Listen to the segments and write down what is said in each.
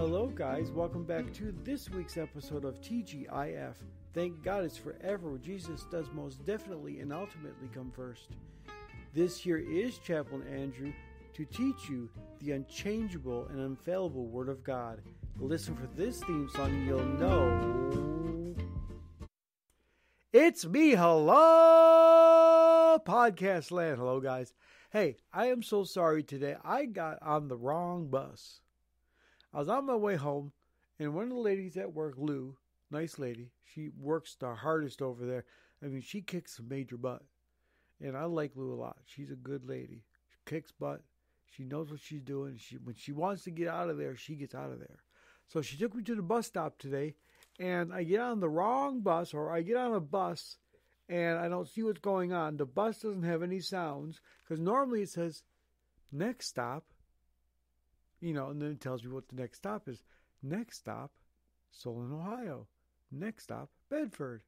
Hello, guys. Welcome back to this week's episode of TGIF. Thank God it's forever. Jesus does most definitely and ultimately come first. This here is Chaplain Andrew to teach you the unchangeable and infallible Word of God. Listen for this theme song, and you'll know. It's me. Hello, podcast land. Hello, guys. Hey, I am so sorry today. I got on the wrong bus. I was on my way home, and one of the ladies at work, Lou, nice lady, she works the hardest over there. I mean, she kicks some major butt. And I like Lou a lot. She's a good lady. She kicks butt. She knows what she's doing. She when she wants to get out of there, she gets out of there. So she took me to the bus stop today, and I get on the wrong bus, or I get on a bus, and I don't see what's going on. The bus doesn't have any sounds because normally it says next stop, you know, and then it tells you what the next stop is. Next stop, Solon, Ohio. Next stop, Bedford.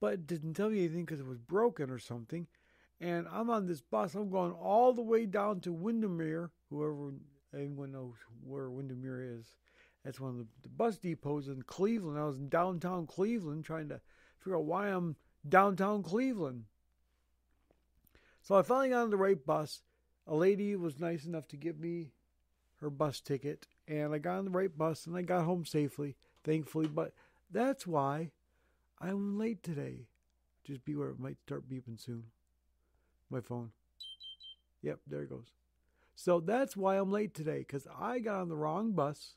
But it didn't tell me anything because it was broken or something. And I'm on this bus. I'm going all the way down to Windermere. Whoever anyone knows where Windermere is. That's one of the, bus depots in Cleveland. I was in downtown Cleveland trying to figure out why I'm downtown Cleveland. So I finally got on the right bus. A lady was nice enough to give me her bus ticket, and I got on the right bus and I got home safely, thankfully. But that's why I'm late today. Just beware, it might start beeping soon. My phone. Yep, there it goes. So that's why I'm late today, because I got on the wrong bus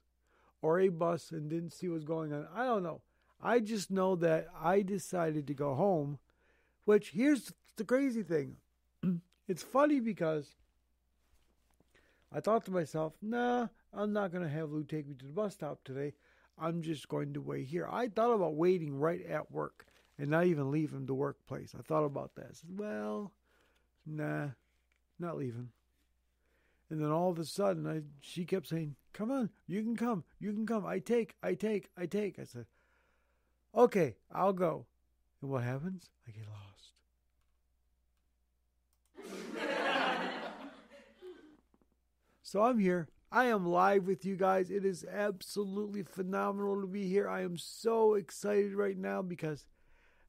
or a bus and didn't see what was going on. I don't know. I just know that I decided to go home, which here's the crazy thing. it's funny because I thought to myself, nah, I'm not going to have Lou take me to the bus stop today. I'm just going to wait here. I thought about waiting right at work and not even leaving the workplace. I thought about that. I said, well, nah, not leaving. And then all of a sudden, I she kept saying, "Come on, you can come, you can come. I take, I take, I take." I said, "Okay, I'll go." And what happens? I get lost. So I'm here. I am live with you guys. It is absolutely phenomenal to be here. I am so excited right now because,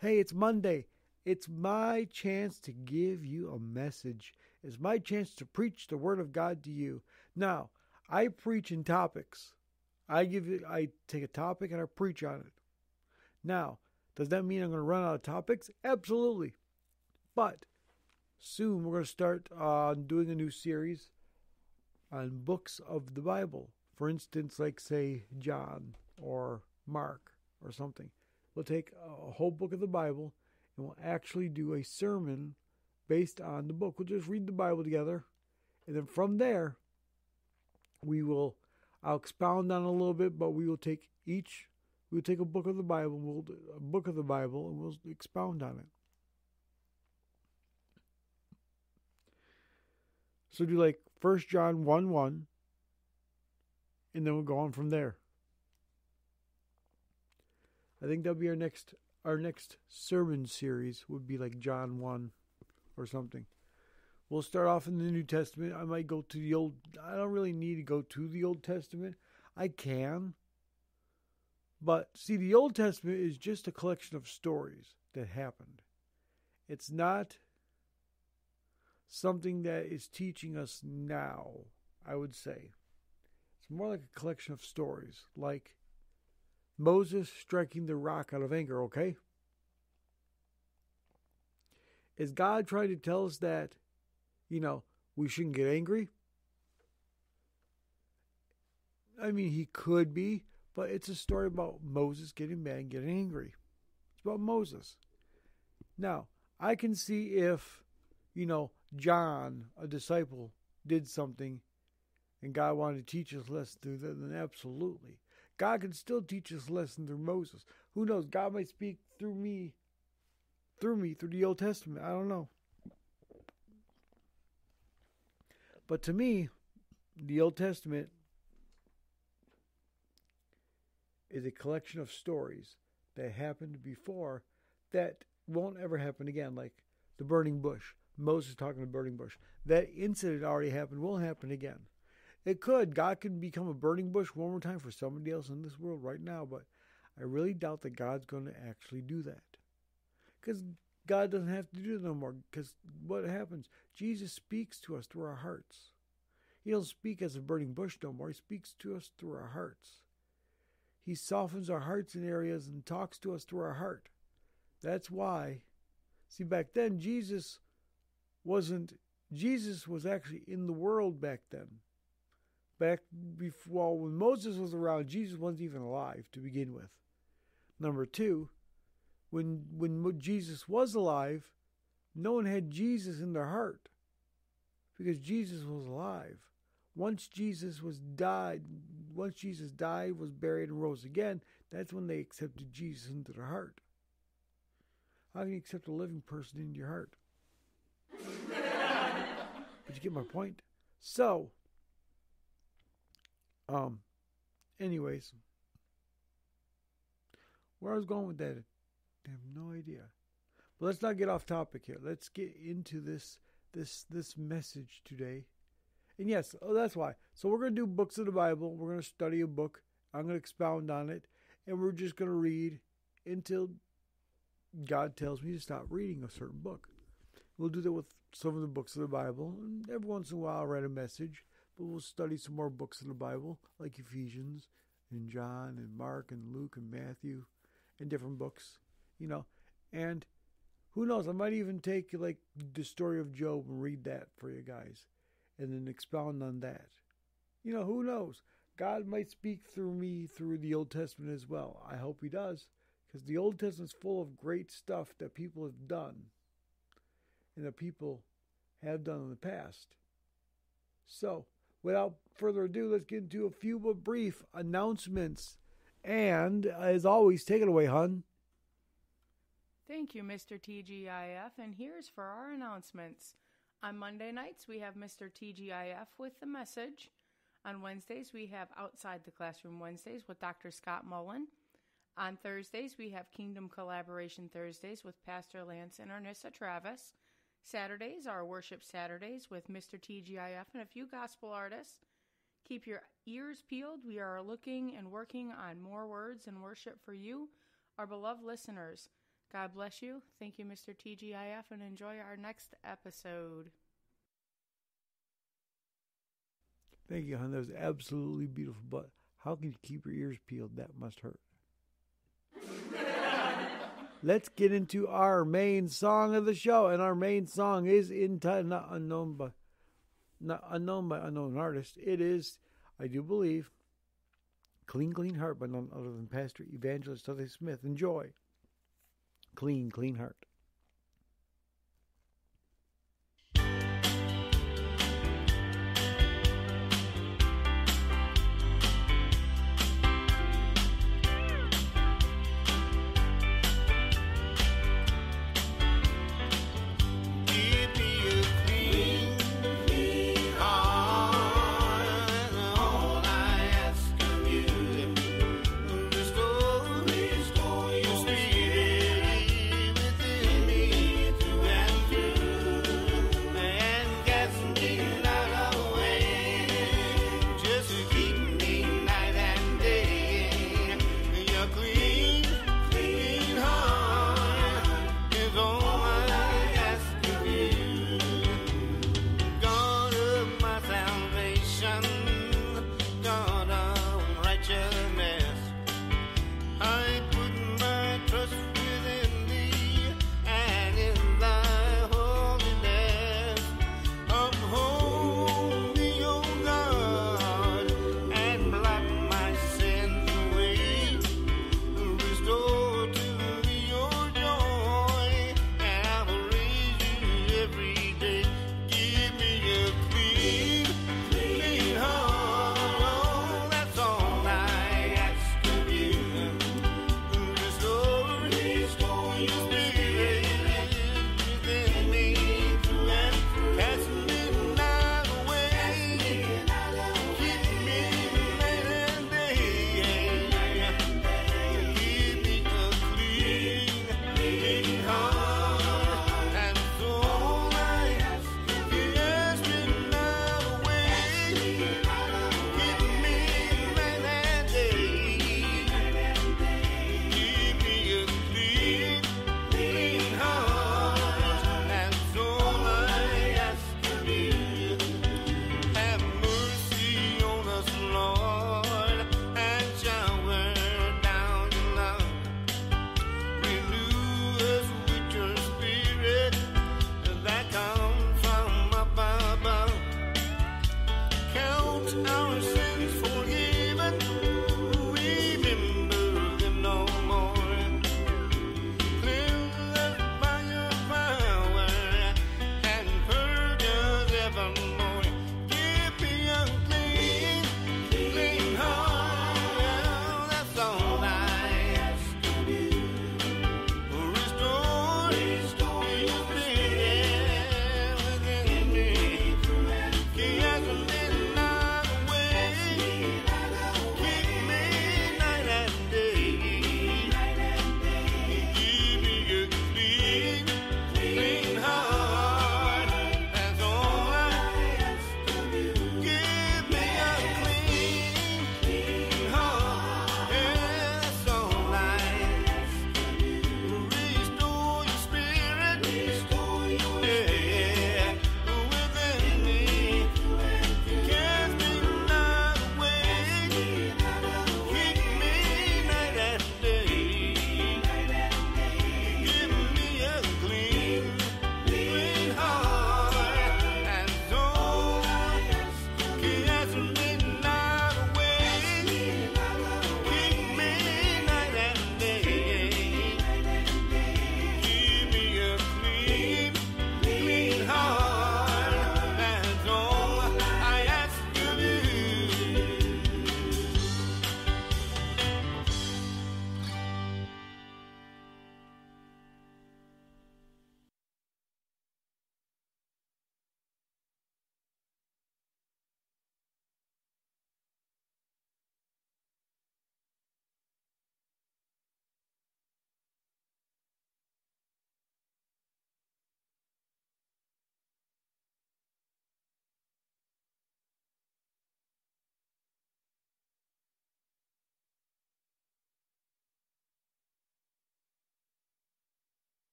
hey, it's Monday. It's my chance to give you a message. It's my chance to preach the word of God to you. Now, I preach in topics. I give you I take a topic and I preach on it. Now, does that mean I'm going to run out of topics? Absolutely. But soon we're going to start uh, doing a new series on books of the Bible. For instance, like say John or Mark or something. We'll take a whole book of the Bible and we'll actually do a sermon based on the book. We'll just read the Bible together, and then from there, we will. I'll expound on a little bit, but we will take each. We'll take a book of the Bible. We'll a book of the Bible, and we'll expound on it. So do like First John one one, and then we'll go on from there. I think that'll be our next our next sermon series would be like John 1 or something. We'll start off in the New Testament. I might go to the Old. I don't really need to go to the Old Testament. I can. But see, the Old Testament is just a collection of stories that happened. It's not something that is teaching us now, I would say. It's more like a collection of stories, like Moses striking the rock out of anger, okay? Is God trying to tell us that, you know, we shouldn't get angry? I mean, he could be, but it's a story about Moses getting mad and getting angry. It's about Moses. Now, I can see if, you know, John, a disciple, did something and God wanted to teach us a lesson through that, then absolutely. God can still teach us a lesson through Moses. Who knows? God might speak through me, through me, through the Old Testament. I don't know. But to me, the Old Testament is a collection of stories that happened before that won't ever happen again, like the burning bush. Moses talking to burning bush. That incident already happened, won't happen again. It could. God could become a burning bush one more time for somebody else in this world right now, but I really doubt that God's going to actually do that. Because God doesn't have to do it no more. Because what happens? Jesus speaks to us through our hearts. He don't speak as a burning bush no more. He speaks to us through our hearts. He softens our hearts in areas and talks to us through our heart. That's why. See, back then, Jesus wasn't, Jesus was actually in the world back then. Back before, when Moses was around, Jesus wasn't even alive to begin with. Number two, when when Jesus was alive, no one had Jesus in their heart because Jesus was alive. Once Jesus was died, once Jesus died, was buried, and rose again, that's when they accepted Jesus into their heart. How can you accept a living person into your heart? But you get my point. So, um, anyways, where I was going with that, I have no idea. But let's not get off topic here. Let's get into this this this message today. And yes, oh, that's why. So we're going to do books of the Bible. We're going to study a book. I'm going to expound on it, and we're just going to read until God tells me to stop reading a certain book. We'll do that with some of the books of the Bible. And every once in a while, I'll write a message, but we'll study some more books of the Bible, like Ephesians and John and Mark and Luke and Matthew and different books, you know. And who knows, I might even take like the story of Job and read that for you guys and then expound on that. You know, who knows? God might speak through me through the Old Testament as well. I hope He does, because the Old Testament's full of great stuff that people have done and that people have done in the past. So, without further ado, let's get into a few brief announcements. And uh, as always, take it away, hun. Thank you, Mr. TGIF. And here's for our announcements. On Monday nights, we have Mr. TGIF with the message. On Wednesdays, we have Outside the Classroom Wednesdays with Dr. Scott Mullen. On Thursdays, we have Kingdom Collaboration Thursdays with Pastor Lance and Arnissa Travis. Saturdays are Worship Saturdays with Mr. TGIF and a few gospel artists. Keep your ears peeled. We are looking and working on more words and worship for you, our beloved listeners. God bless you. Thank you, Mr. TGIF, and enjoy our next episode. Thank you, hon. That was absolutely beautiful. But how can you keep your ears peeled? That must hurt. Let's get into our main song of the show, and our main song is in time, not unknown by not unknown by unknown artist. It is, I do believe, "Clean, Clean Heart" by none other than Pastor Evangelist Dudley Smith. Enjoy. Clean, clean heart.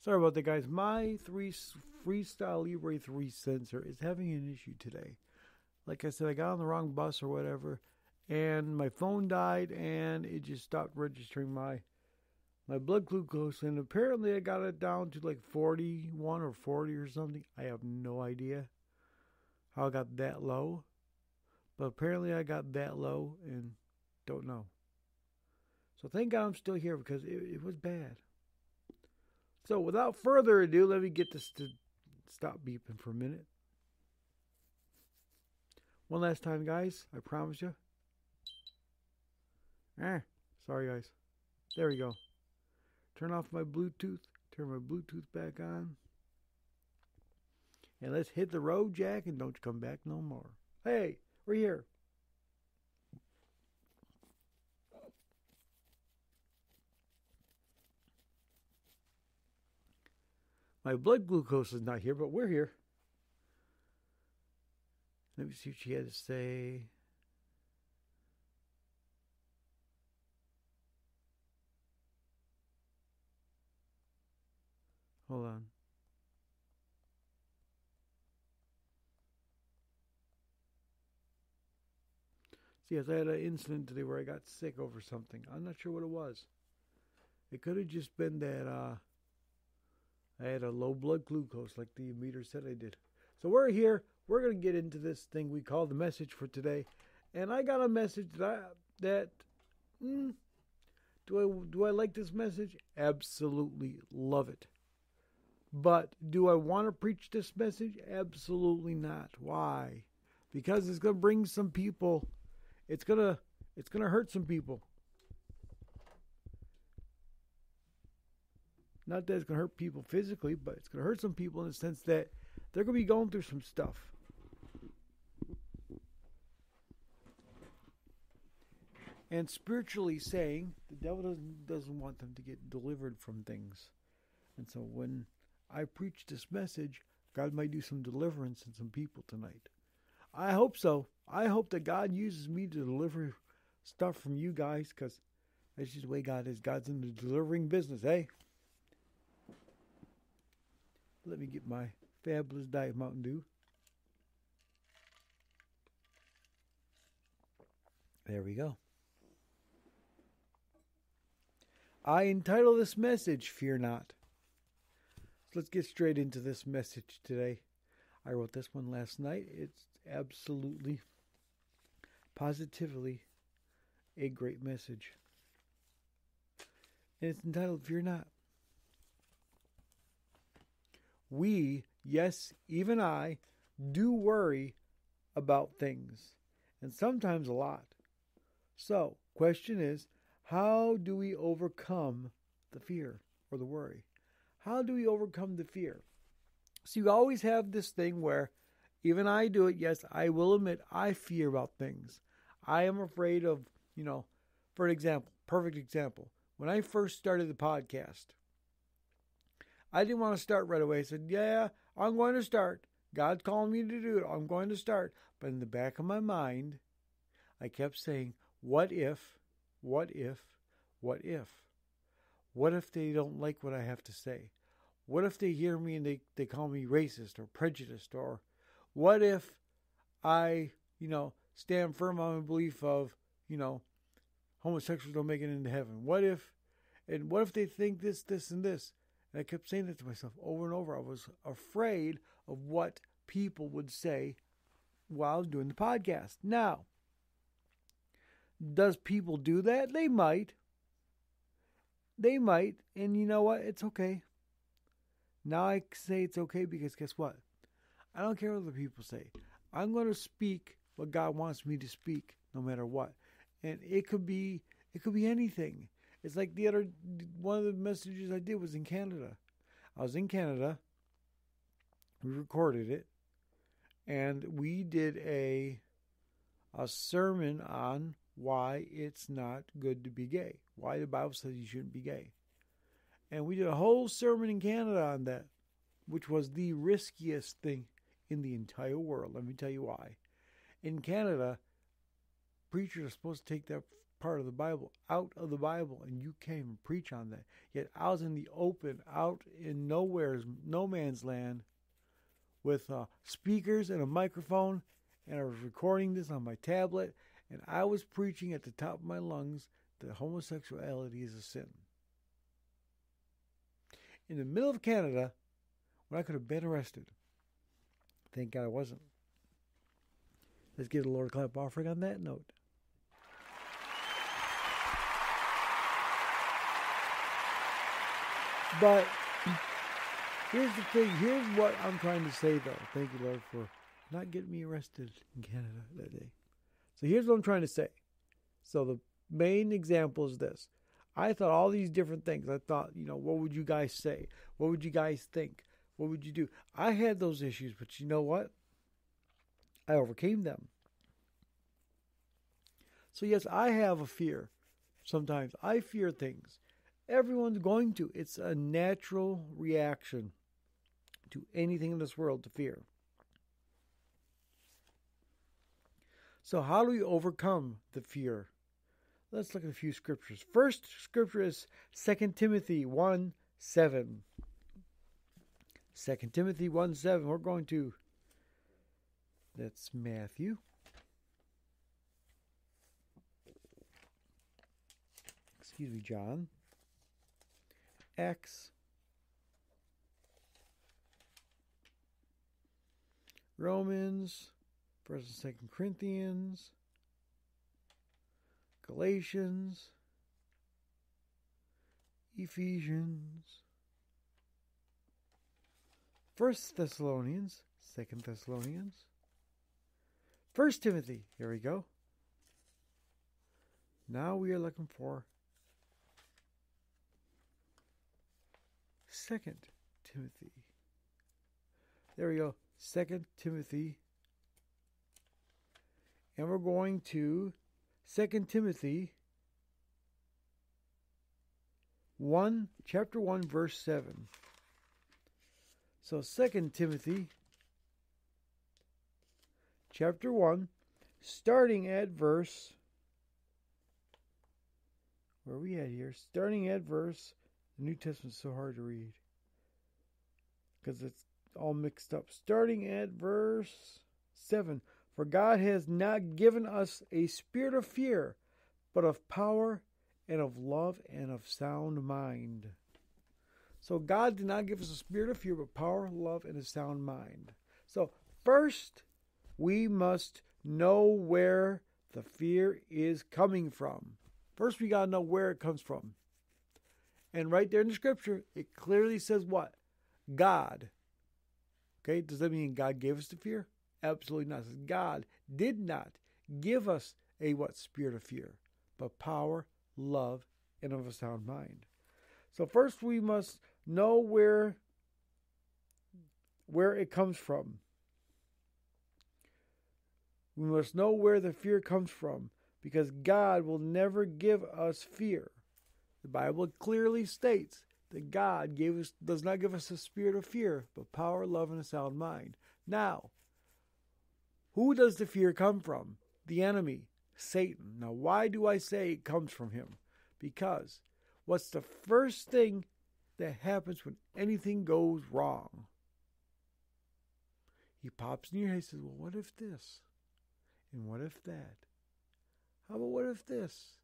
Sorry about that, guys. My three Freestyle Libre 3 sensor is having an issue today. Like I said, I got on the wrong bus or whatever, and my phone died, and it just stopped registering my my blood glucose. And apparently, I got it down to like 41 or 40 or something. I have no idea how I got that low, but apparently, I got that low, and don't know. So thank God I'm still here because it, it was bad. So without further ado, let me get this to stop beeping for a minute. One last time, guys. I promise you. Ah, sorry, guys. There we go. Turn off my Bluetooth. Turn my Bluetooth back on. And let's hit the road, Jack, and don't come back no more. Hey, we're here. My blood glucose is not here, but we're here. Let me see what she had to say. Hold on. See, yes, I had an incident today where I got sick over something. I'm not sure what it was. It could have just been that uh, I had a low blood glucose, like the meter said I did. So we're here. We're going to get into this thing we call the message for today. And I got a message that I, that mm, do I do I like this message? Absolutely love it. But do I want to preach this message? Absolutely not. Why? Because it's going to bring some people it's going to it's going to hurt some people. Not that it's going to hurt people physically, but it's going to hurt some people in the sense that they're going to be going through some stuff. And spiritually saying, the devil doesn't, doesn't want them to get delivered from things. And so when I preach this message, God might do some deliverance in some people tonight. I hope so. I hope that God uses me to deliver stuff from you guys because that's just the way God is. God's in the delivering business, eh? Let me get my fabulous Diet Mountain Dew. There we go. I entitle this message, Fear Not. So let's get straight into this message today. I wrote this one last night. It's absolutely, positively a great message. And it's entitled Fear Not. We, yes, even I, do worry about things, and sometimes a lot. So, question is, how do we overcome the fear or the worry? How do we overcome the fear? So you always have this thing where even I do it, yes, I will admit I fear about things. I am afraid of, you know, for an example, perfect example. When I first started the podcast, I didn't want to start right away. I said, Yeah, I'm going to start. God's calling me to do it. I'm going to start. But in the back of my mind, I kept saying, What if? What if? What if? What if they don't like what I have to say? What if they hear me and they, they call me racist or prejudiced? Or what if I, you know, stand firm on my belief of, you know, homosexuals don't make it into heaven? What if, and what if they think this, this, and this? And I kept saying that to myself over and over. I was afraid of what people would say while doing the podcast. Now, does people do that? They might. They might. And you know what? It's okay. Now I say it's okay because guess what? I don't care what other people say. I'm going to speak what God wants me to speak no matter what. And it could be it could be anything. It's like the other one of the messages I did was in Canada. I was in Canada. We recorded it, and we did a a sermon on why it's not good to be gay. Why the Bible says you shouldn't be gay. And we did a whole sermon in Canada on that, which was the riskiest thing in the entire world. Let me tell you why. In Canada, preachers are supposed to take their part of the Bible out of the Bible, and you came and preach on that. Yet I was in the open, out in nowhere's no man's land, with uh, speakers and a microphone, and I was recording this on my tablet, and I was preaching at the top of my lungs that homosexuality is a sin. In the middle of Canada, when I could have been arrested. Thank God I wasn't. Let's give the Lord a clap offering on that note. But here's the thing. Here's what I'm trying to say, though. Thank you, Lord, for not getting me arrested in Canada that day. So here's what I'm trying to say. So the main example is this. I thought all these different things. I thought, you know, what would you guys say? What would you guys think? What would you do? I had those issues, but you know what? I overcame them. So, yes, I have a fear. Sometimes I fear things. Everyone's going to. It's a natural reaction to anything in this world to fear. So, how do we overcome the fear? Let's look at a few scriptures. First scripture is 2 Timothy 1 7. 2 Timothy 1 7. We're going to, that's Matthew. Excuse me, John. Acts. Romans, First and Second Corinthians, Galatians, Ephesians, First Thessalonians, Second Thessalonians, First Timothy. Here we go. Now we are looking for Second Timothy. There we go. Second Timothy. And we're going to Second Timothy 1, chapter 1, verse 7. So, Second Timothy, chapter 1, starting at verse. Where are we at here? Starting at verse. The New Testament's so hard to read because it's all mixed up. Starting at verse 7. For God has not given us a spirit of fear, but of power and of love and of sound mind. So God did not give us a spirit of fear, but power, love, and a sound mind. So first, we must know where the fear is coming from. First, we got to know where it comes from. And right there in the scripture, it clearly says what? God. Okay, does that mean God gave us the fear? Absolutely not. God did not give us a what spirit of fear, but power, love, and of a sound mind. So first we must know where where it comes from. We must know where the fear comes from because God will never give us fear. The Bible clearly states that God gave us does not give us a spirit of fear, but power, love, and a sound mind. Now, who does the fear come from? The enemy, Satan. Now, why do I say it comes from him? Because what's the first thing that happens when anything goes wrong? He pops in your head and says, Well, what if this? And what if that? How about what if this?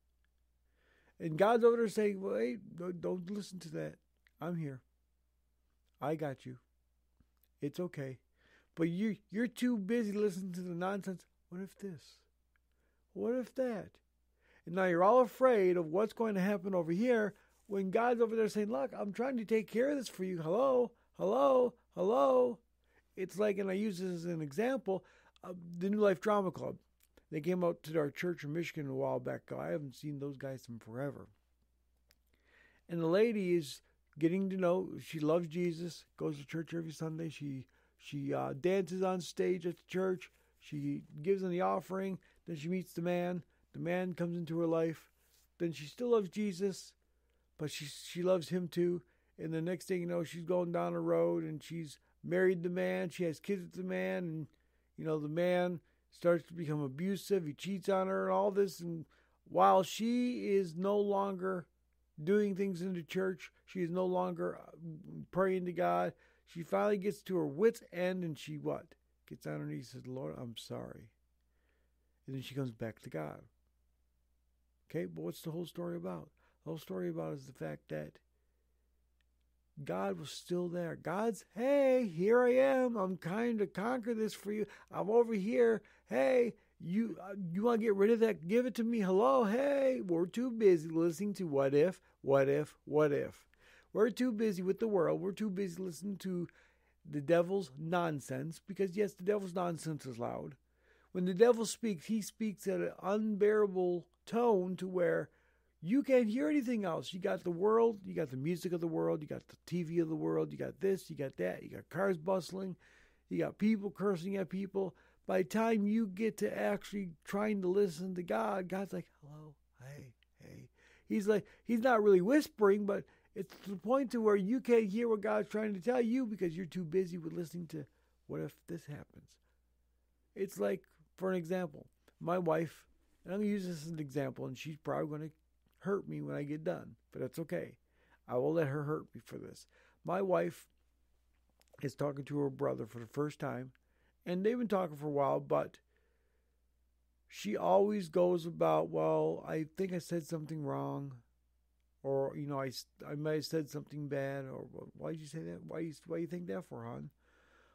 And God's over there saying, Well, hey, don't, don't listen to that. I'm here. I got you. It's okay. But you you're too busy listening to the nonsense. What if this? What if that? And now you're all afraid of what's going to happen over here when God's over there saying, Look, I'm trying to take care of this for you. Hello, hello, hello. It's like, and I use this as an example, uh, the New Life Drama Club. They came out to our church in Michigan a while back. I haven't seen those guys in forever. And the lady is getting to know, she loves Jesus, goes to church every Sunday. She she uh, dances on stage at the church. She gives them the offering. Then she meets the man. The man comes into her life. Then she still loves Jesus, but she she loves him too. And the next thing you know, she's going down the road and she's married the man. She has kids with the man, and you know the man starts to become abusive. He cheats on her and all this, and while she is no longer doing things in the church, she is no longer uh, praying to God. She finally gets to her wits' end and she what? Gets on her knees and says, Lord, I'm sorry. And then she comes back to God. Okay, but what's the whole story about? The whole story about is the fact that God was still there. God's, hey, here I am. I'm trying to conquer this for you. I'm over here. Hey, you uh, you want to get rid of that? Give it to me. Hello, hey. We're too busy listening to what if, what if, what if. We're too busy with the world. We're too busy listening to the devil's nonsense because yes, the devil's nonsense is loud. When the devil speaks, he speaks at an unbearable tone to where you can't hear anything else. You got the world, you got the music of the world, you got the TV of the world, you got this, you got that, you got cars bustling, you got people cursing at people. By the time you get to actually trying to listen to God, God's like, hello, hey, hey. He's like, he's not really whispering, but it's the point to where you can't hear what God's trying to tell you because you're too busy with listening to what if this happens. It's like, for an example, my wife, and I'm going to use this as an example, and she's probably going to hurt me when I get done, but that's okay. I will let her hurt me for this. My wife is talking to her brother for the first time, and they've been talking for a while, but she always goes about, well, I think I said something wrong, or you know, I I might have said something bad, or why did you say that? Why you why you think that for, hon?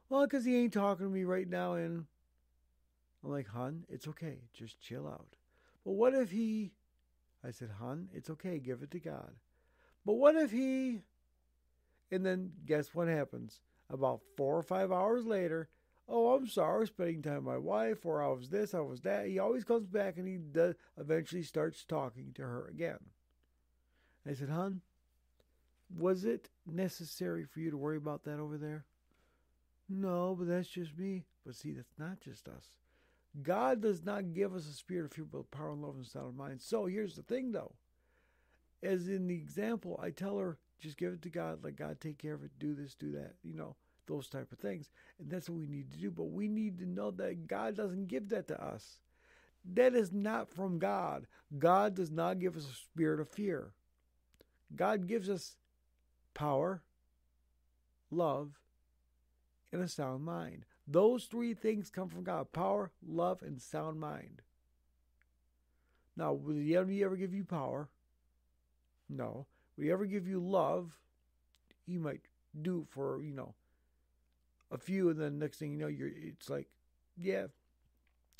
Well, because he ain't talking to me right now, and I'm like, hon, it's okay, just chill out. But what if he I said, Hun, it's okay, give it to God. But what if he. And then guess what happens? About four or five hours later, oh, I'm sorry, spending time with my wife, or I was this, I was that. He always comes back and he does, eventually starts talking to her again. I said, Hun, was it necessary for you to worry about that over there? No, but that's just me. But see, that's not just us. God does not give us a spirit of fear, but power and love and sound mind. So here's the thing, though. As in the example, I tell her, just give it to God, let God take care of it, do this, do that, you know, those type of things. And that's what we need to do. But we need to know that God doesn't give that to us. That is not from God. God does not give us a spirit of fear. God gives us power, love, and a sound mind. Those three things come from God power, love, and sound mind. Now, will the enemy ever give you power? No. Will he ever give you love? He might do for, you know, a few, and then next thing you know, you're it's like, yeah,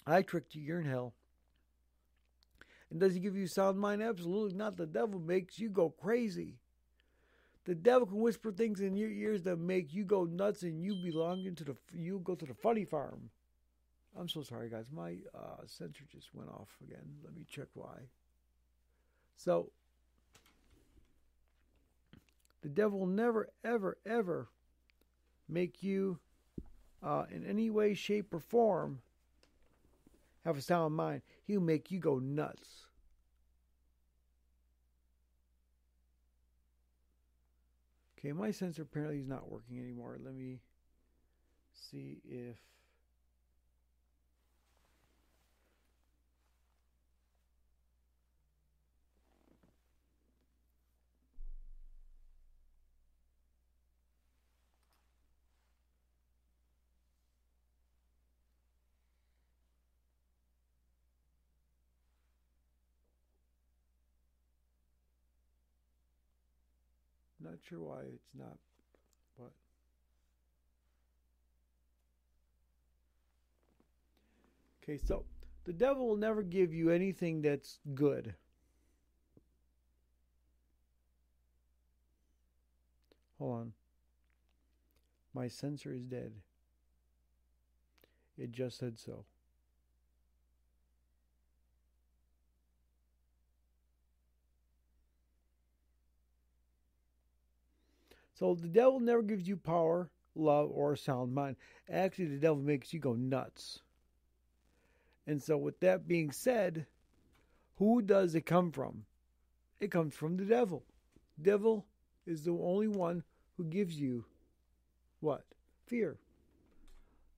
I tricked you, you're in hell. And does he give you sound mind? Absolutely not. The devil makes you go crazy. The devil can whisper things in your ears that make you go nuts, and you belong into the you go to the funny farm. I'm so sorry, guys. My uh, sensor just went off again. Let me check why. So, the devil will never, ever, ever make you, uh, in any way, shape, or form, have a sound mind. He'll make you go nuts. Okay, my sensor apparently is not working anymore. Let me see if Not sure why it's not, but. Okay, so the devil will never give you anything that's good. Hold on. My sensor is dead. It just said so. So the devil never gives you power, love, or a sound mind. Actually, the devil makes you go nuts. And so, with that being said, who does it come from? It comes from the devil. Devil is the only one who gives you what? Fear.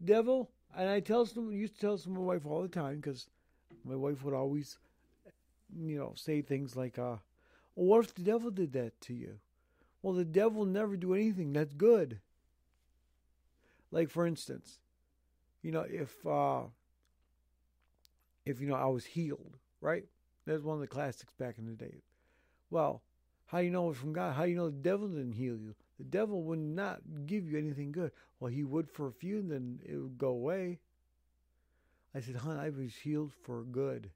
Devil, and I tell some, used to tell some my wife all the time because my wife would always you know, say things like, uh, what if the devil did that to you? Well, the devil never do anything that's good. Like for instance, you know, if uh if you know I was healed, right? That's one of the classics back in the day. Well, how do you know it's from God? How do you know the devil didn't heal you? The devil would not give you anything good. Well, he would for a few, and then it would go away. I said, hon, I was healed for good.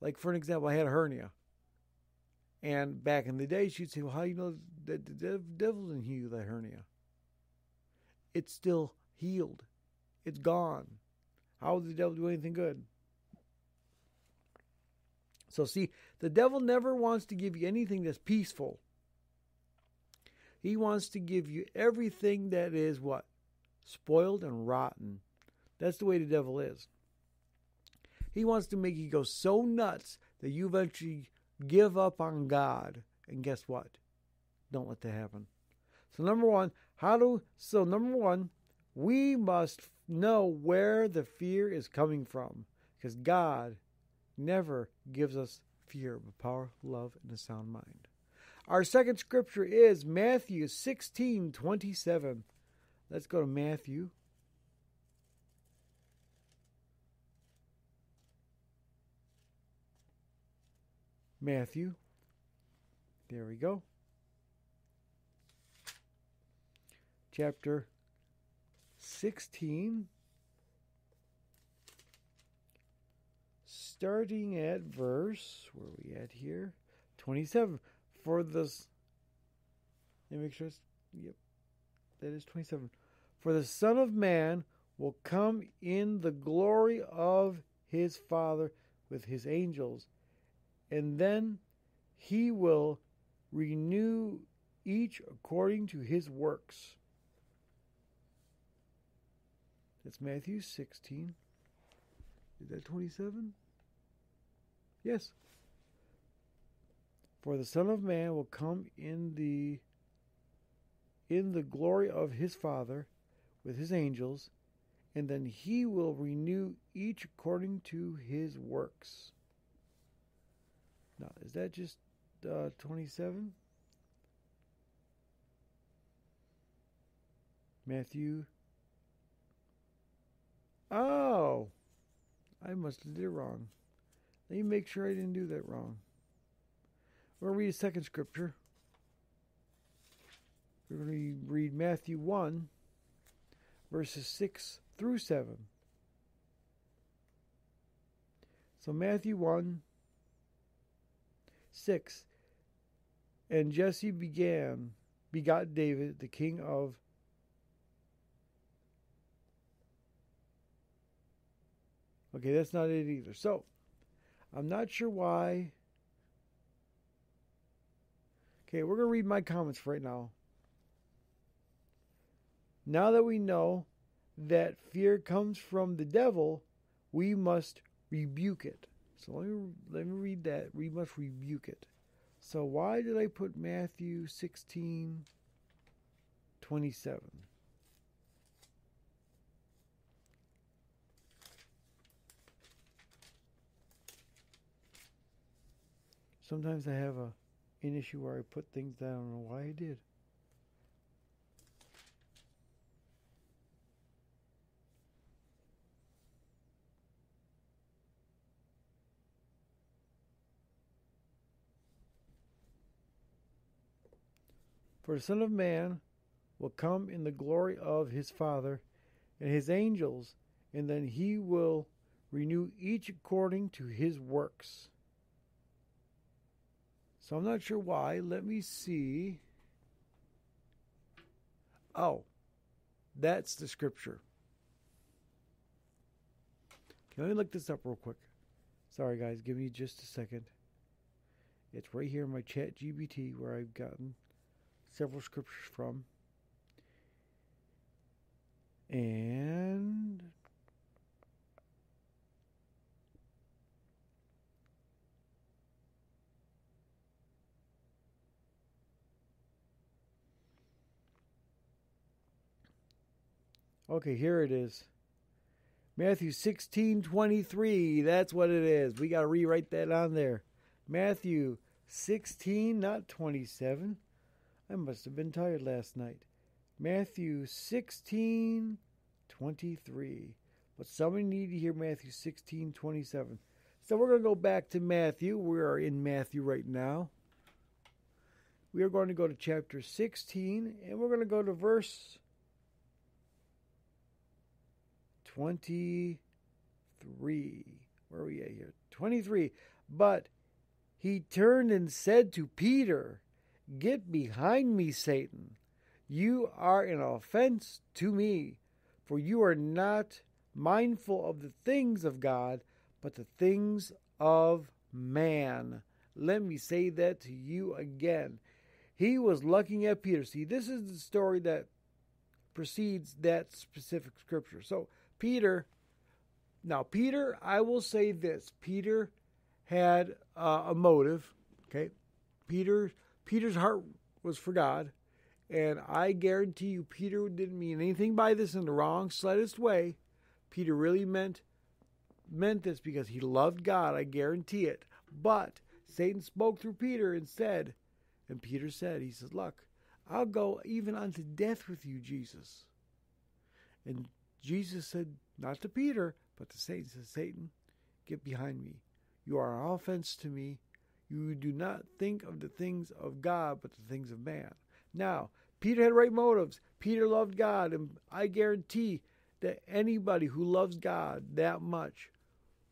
Like, for an example, I had a hernia. And back in the day, she'd say, Well, how do you know that the devil didn't heal that hernia? It's still healed, it's gone. How would the devil do anything good? So, see, the devil never wants to give you anything that's peaceful. He wants to give you everything that is what? Spoiled and rotten. That's the way the devil is. He wants to make you go so nuts that you eventually give up on God. And guess what? Don't let that happen. So, number one, how do, so number one, we must know where the fear is coming from because God never gives us fear, but power, love, and a sound mind. Our second scripture is Matthew 16 27. Let's go to Matthew. Matthew. There we go. Chapter 16 starting at verse, where we at here? 27. For this, let me make sure yep, that is 27. For the Son of Man will come in the glory of his Father with his angels, and then he will renew each according to his works. That's Matthew 16. Is that 27? Yes. For the Son of Man will come in the in the glory of his Father with his angels, and then he will renew each according to his works. Now, is that just uh, 27? Matthew. Oh, I must have did it wrong. Let me make sure I didn't do that wrong. We're going to read a second scripture. We're going to read Matthew 1, verses 6 through 7. So, Matthew 1, 6. And Jesse began, begot David, the king of Okay, that's not it either. So, I'm not sure why. Okay, we're going to read my comments right now. Now that we know that fear comes from the devil, we must rebuke it. So let me let me read that. We must rebuke it. So why did I put Matthew 16 27? Sometimes I have a an issue where I put things that I don't know why I did. For the Son of Man will come in the glory of his Father and his angels, and then he will renew each according to his works. So I'm not sure why. Let me see. Oh, that's the scripture. Okay, let me look this up real quick. Sorry, guys. Give me just a second. It's right here in my chat GBT where I've gotten several scriptures from. And Okay, here it is. Matthew 16 23. That's what it is. We got to rewrite that on there. Matthew 16, not 27. I must have been tired last night. Matthew 16, 23. But somebody need to hear Matthew 16, 27. So we're going to go back to Matthew. We are in Matthew right now. We are going to go to chapter 16 and we're going to go to verse 23. Where are we at here? 23. But he turned and said to Peter, Get behind me, Satan. You are an offense to me, for you are not mindful of the things of God, but the things of man. Let me say that to you again. He was looking at Peter. See, this is the story that precedes that specific scripture. So, Peter, now, Peter, I will say this Peter had uh, a motive. Okay, Peter Peter's heart was for God, and I guarantee you, Peter didn't mean anything by this in the wrong, slightest way. Peter really meant meant this because he loved God. I guarantee it. But Satan spoke through Peter and said, and Peter said, he says, "Look, I'll go even unto death with you, Jesus." And Jesus said, not to Peter, but to Satan, says, Satan, get behind me. You are an offense to me. You do not think of the things of God, but the things of man. Now, Peter had right motives. Peter loved God, and I guarantee that anybody who loves God that much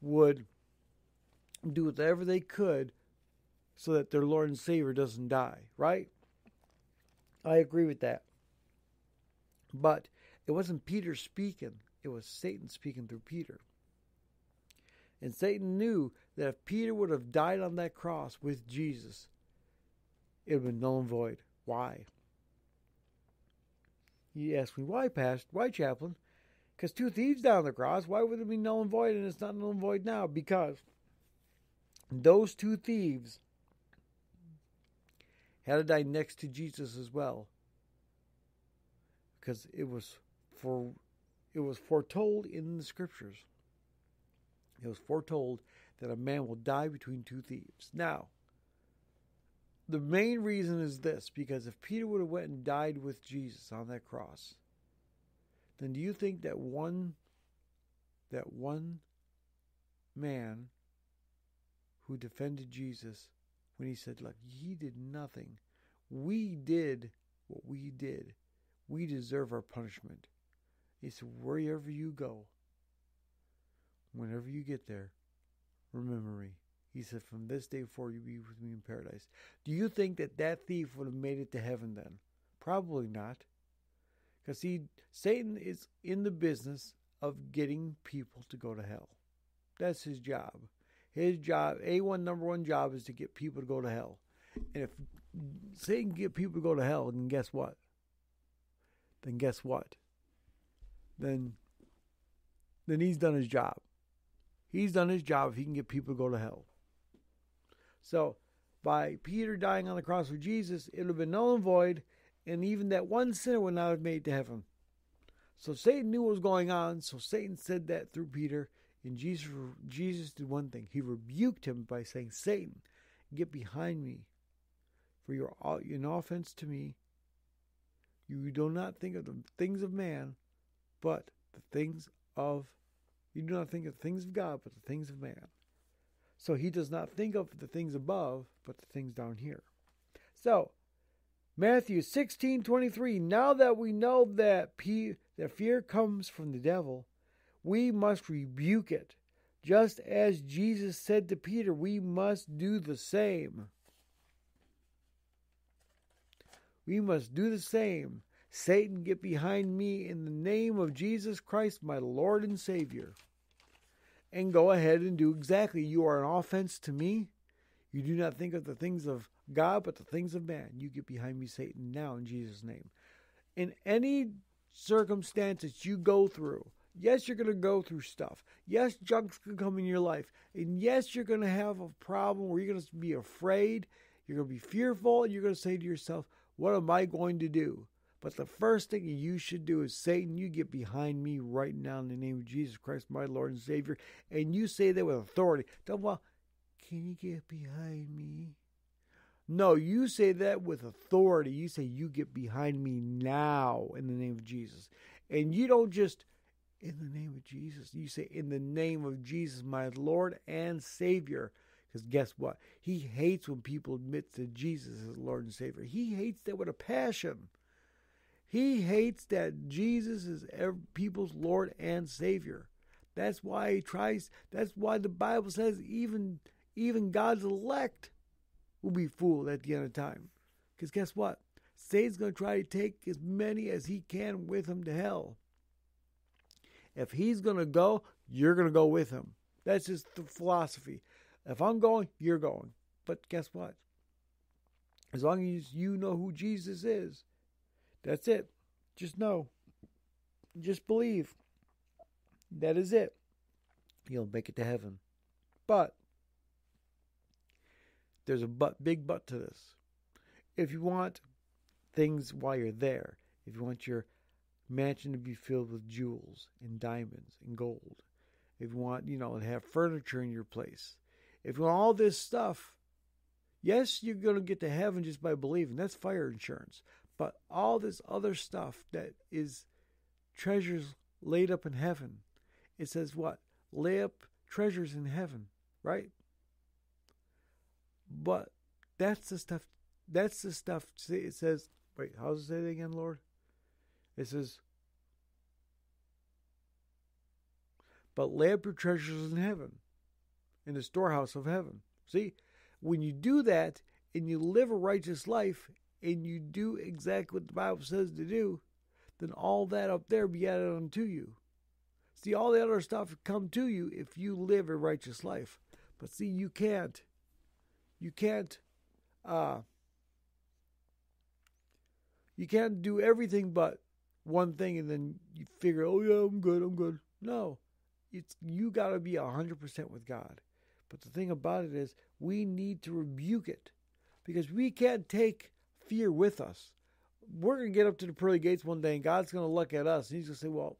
would do whatever they could so that their Lord and Savior doesn't die, right? I agree with that. But it wasn't Peter speaking, it was Satan speaking through Peter. And Satan knew that if Peter would have died on that cross with Jesus, it would have been null and void. Why? He asked me, why, Pastor? Why, Chaplain? Because two thieves down the cross, why would it be null and void and it's not null and void now? Because those two thieves had to die next to Jesus as well. Because it was for it was foretold in the scriptures it was foretold that a man will die between two thieves. Now, the main reason is this because if Peter would have went and died with Jesus on that cross, then do you think that one that one man who defended Jesus when he said, Look, he did nothing. We did what we did. We deserve our punishment. Said, Wherever you go, Whenever you get there, remember me. He said, From this day forward, you be with me in paradise. Do you think that that thief would have made it to heaven then? Probably not. Because see, Satan is in the business of getting people to go to hell. That's his job. His job, A1 number one job is to get people to go to hell. And if Satan get people to go to hell, then guess what? Then guess what? Then then he's done his job. He's done his job if he can get people to go to hell. So, by Peter dying on the cross for Jesus, it would have been null and void, and even that one sinner would not have made it to heaven. So Satan knew what was going on, so Satan said that through Peter, and Jesus, Jesus did one thing. He rebuked him by saying, Satan, get behind me, for you're an offense to me. You do not think of the things of man, but the things of you do not think of the things of God, but the things of man. So he does not think of the things above, but the things down here. So, Matthew 16 23. Now that we know that, P, that fear comes from the devil, we must rebuke it. Just as Jesus said to Peter, we must do the same. We must do the same. Satan, get behind me in the name of Jesus Christ, my Lord and Savior and go ahead and do exactly. You are an offense to me. You do not think of the things of God, but the things of man. You get behind me, Satan, now in Jesus' name. In any circumstances you go through, yes, you're going to go through stuff. Yes, junk's going to come in your life. And yes, you're going to have a problem where you're going to be afraid. You're going to be fearful. And you're going to say to yourself, What am I going to do? But the first thing you should do is Satan, you get behind me right now in the name of Jesus Christ, my Lord and Savior, and you say that with authority. Tell well, Can you get behind me? No, you say that with authority. You say, You get behind me now in the name of Jesus. And you don't just, in the name of Jesus. You say, In the name of Jesus, my Lord and Savior. Because guess what? He hates when people admit to Jesus as Lord and Savior. He hates that with a passion. He hates that Jesus is people's Lord and Savior. That's why he tries. That's why the Bible says even even God's elect will be fooled at the end of time. Because guess what? Satan's going to try to take as many as he can with him to hell. If he's going to go, you're going to go with him. That's just the philosophy. If I'm going, you're going. But guess what? As long as you know who Jesus is, that's it. Just know. Just believe. That is it. You'll make it to heaven. But there's a but, big but to this. If you want things while you're there, if you want your mansion to be filled with jewels and diamonds and gold, if you want, you know, to have furniture in your place, if you want all this stuff, yes, you're going to get to heaven just by believing. That's fire insurance. But all this other stuff that is treasures laid up in heaven, it says what? Lay up treasures in heaven, right? But that's the stuff. That's the stuff. It says, wait, how does it say it again, Lord? It says, but lay up your treasures in heaven, in the storehouse of heaven. See, when you do that and you live a righteous life and you do exactly what the Bible says to do, then all that up there be added unto you. See, all the other stuff come to you if you live a righteous life. But see, you can't you can't uh, you can't do everything but one thing and then you figure, oh yeah, I'm good, I'm good. No, it's you got to be hundred percent with God. But the thing about it is, we need to rebuke it because we can't take fear with us. We're gonna get up to the pearly gates one day, and God's gonna look at us, and He's gonna say, "Well,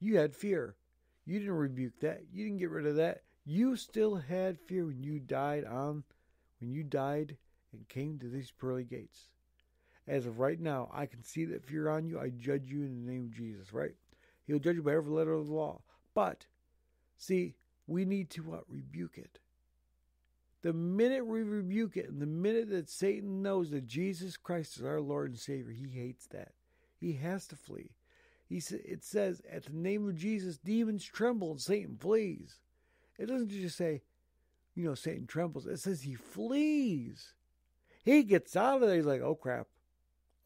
you had fear. You didn't rebuke that. You didn't get rid of that. You still had fear when you died on when you died and came to these pearly gates. As of right now, I can see that fear on you. I judge you in the name of Jesus, right? He'll judge you by every letter of the law. But, see, we need to what? Rebuke it. The minute we rebuke it, and the minute that Satan knows that Jesus Christ is our Lord and Savior, he hates that. He has to flee. He it says, at the name of Jesus, demons tremble and Satan flees. It doesn't just say, you know, Satan trembles. It says he flees. He gets out of there. He's like, oh crap.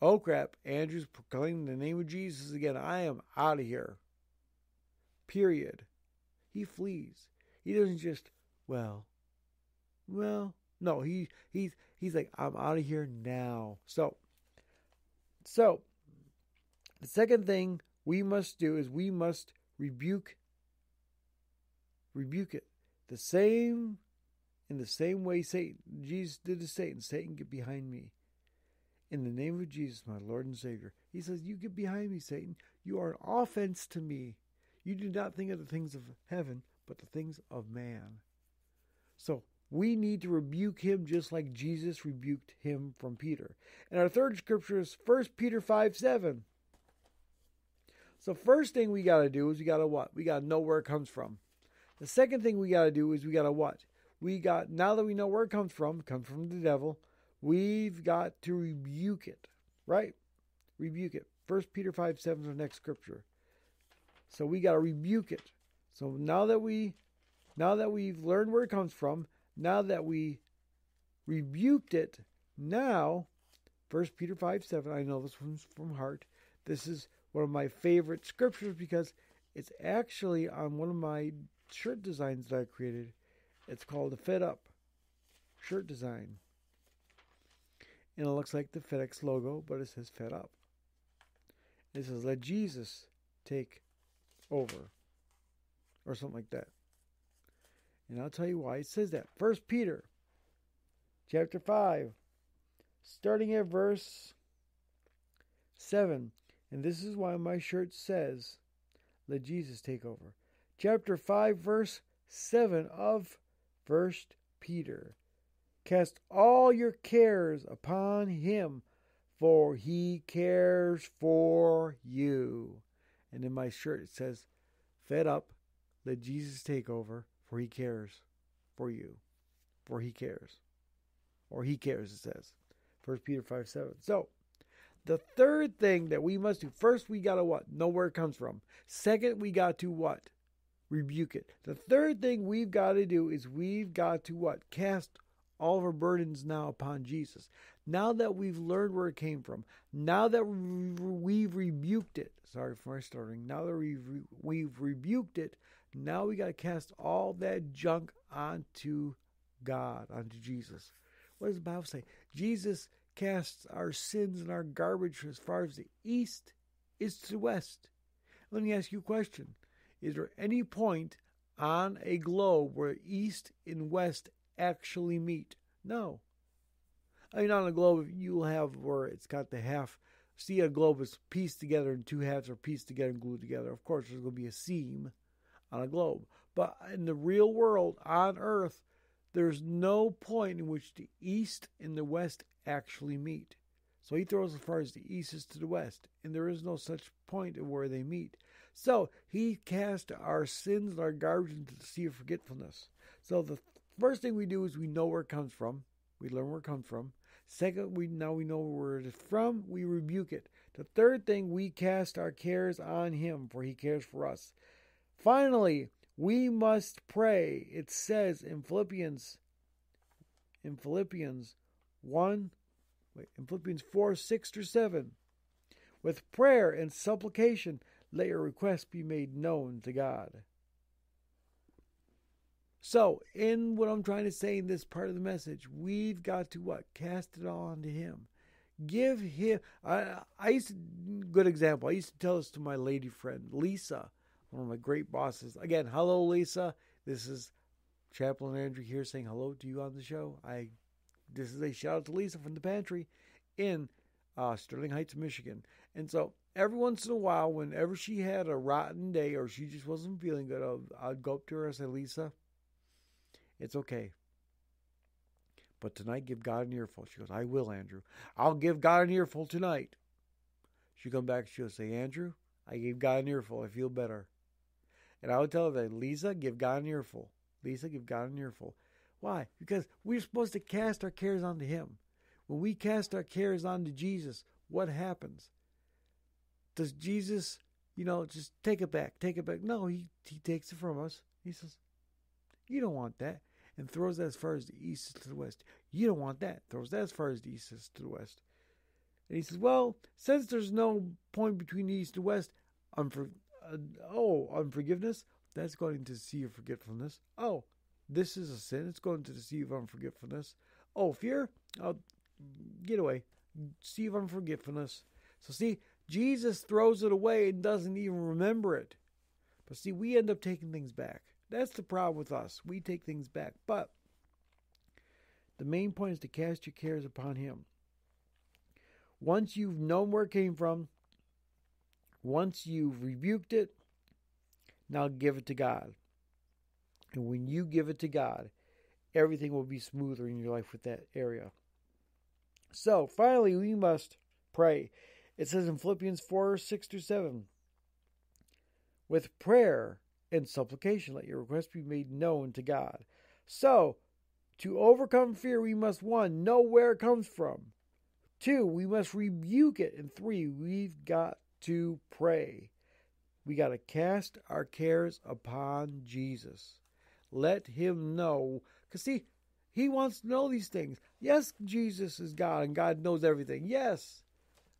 Oh crap. Andrew's proclaiming the name of Jesus again. I am out of here. Period. He flees. He doesn't just, well, well, no, he he's he's like, I'm out of here now. So so the second thing we must do is we must rebuke rebuke it. The same, in the same way Satan, Jesus did to Satan, Satan, get behind me. In the name of Jesus, my Lord and Savior. He says, You get behind me, Satan. You are an offense to me. You do not think of the things of heaven, but the things of man. So we need to rebuke him just like Jesus rebuked him from Peter. And our third scripture is 1 Peter 5 7. So first thing we got to do is we got to what? We got to know where it comes from. The second thing we got to do is we got to what? We got, now that we know where it comes from, comes from the devil, we've got to rebuke it, right? Rebuke it. First Peter 5 7 is our next scripture. So we got to rebuke it. So now that we, now that we've learned where it comes from, now that we rebuked it, now, First Peter 5 7, I know this one's from heart. This is one of my favorite scriptures because it's actually on one of my shirt designs that I created. It's called the Fed Up shirt design. And it looks like the FedEx logo, but it says Fed Up. It says, Let Jesus take over. Or something like that. And I'll tell you why it says that. First Peter chapter 5, starting at verse 7. And this is why my shirt says, Let Jesus take over chapter 5, verse 7 of First Peter, cast all your cares upon him, for he cares for you. And in my shirt it says, Fed up, let Jesus take over, for he cares for you. For he cares. Or he cares, it says. 1 Peter 5 7. So, the third thing that we must do first, we got to what? Know where it comes from. Second, we got to what? Rebuke it. The third thing we've got to do is we've got to what? Cast all of our burdens now upon Jesus. Now that we've learned where it came from, now that we've rebuked it, sorry for my starting, now that we've, we've rebuked it, now we got to cast all that junk onto God, onto Jesus. What does the Bible say? Jesus casts our sins and our garbage as far as the east is to the west. Let me ask you a question. Is there any point on a globe where east and west actually meet? No. I mean, on a globe, you'll have where it's got the half. See, a globe is pieced together and two halves are pieced together and glued together. Of course, there's going to be a seam on a globe. But in the real world, on Earth, there's no point in which the east and the west actually meet. So he throws as far as the east is to the west, and there is no such point of where they meet. So he cast our sins and our garbage into the sea of forgetfulness. So the first thing we do is we know where it comes from. We learn where it comes from. Second, we now we know where it is from. We rebuke it. The third thing, we cast our cares on him, for he cares for us. Finally, we must pray. It says in Philippians, in Philippians 1, wait, in Philippians 4, 6 through 7, with prayer and supplication, let your requests be made known to God. So, in what I'm trying to say in this part of the message, we've got to what? Cast it all onto Him. Give Him. I, I used to, good example. I used to tell this to my lady friend Lisa one of my great bosses. Again, hello, Lisa. This is Chaplain Andrew here saying hello to you on the show. I this is a shout out to Lisa from the pantry in uh, Sterling Heights, Michigan. And so every once in a while, whenever she had a rotten day or she just wasn't feeling good, I'd, I'd go up to her and say, Lisa, it's okay. But tonight, give God an earful. She goes, I will, Andrew. I'll give God an earful tonight. She come back, and she'll say, Andrew, I gave God an earful. I feel better. And I would tell her that, Lisa, give God an earful. Lisa, give God an earful. Why? Because we're supposed to cast our cares onto Him. When we cast our cares onto Jesus, what happens? Does Jesus, you know, just take it back, take it back? No, He, he takes it from us. He says, You don't want that. And throws that as far as the east to the west. You don't want that. Throws that as far as the east to the west. And he says, Well, since there's no point between the east and west, I'm for, uh, oh, unforgiveness, that's going to of forgetfulness. Oh, this is a sin. It's going to the sea unforgetfulness. Oh, fear, oh, get away. Sea of unforgetfulness. So see, Jesus throws it away and doesn't even remember it. But see, we end up taking things back. That's the problem with us. We take things back. But the main point is to cast your cares upon Him. Once you've known where it came from, once you've rebuked it, now give it to God. And when you give it to God, everything will be smoother in your life with that area. So, finally, we must pray. It says in Philippians 4 6 through 7 with prayer and supplication, let your requests be made known to God. So, to overcome fear, we must one, know where it comes from. Two, we must rebuke it. And three, we've got to pray. We got to cast our cares upon Jesus. Let him know. Because, see, he wants to know these things. Yes, Jesus is God and God knows everything. Yes,